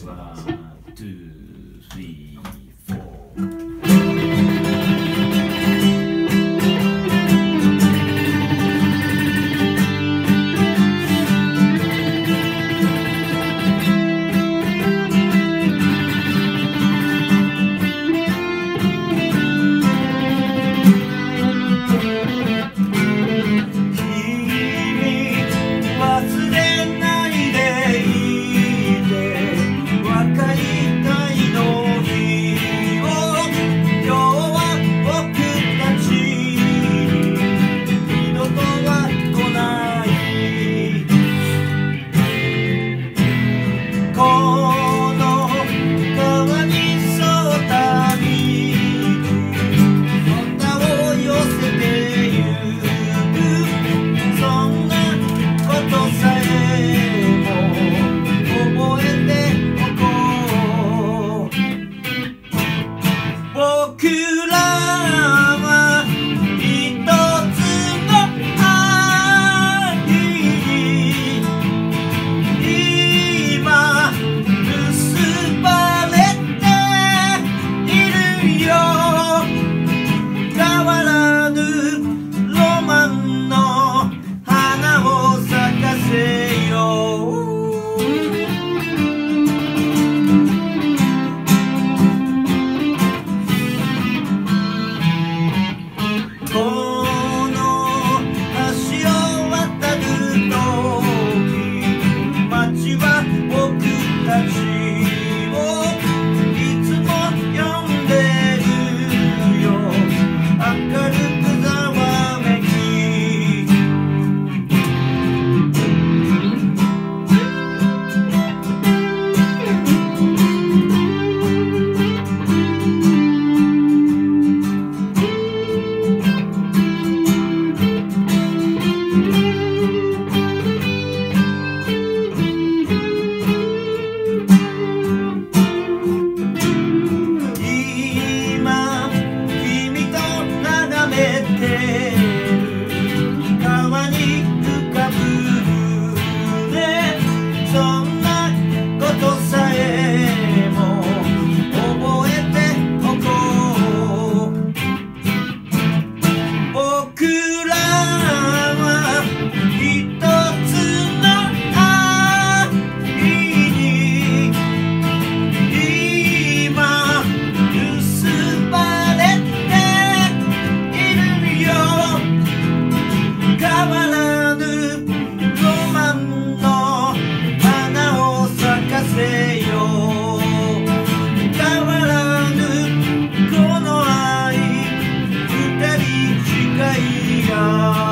One, two, three. 그 melhor.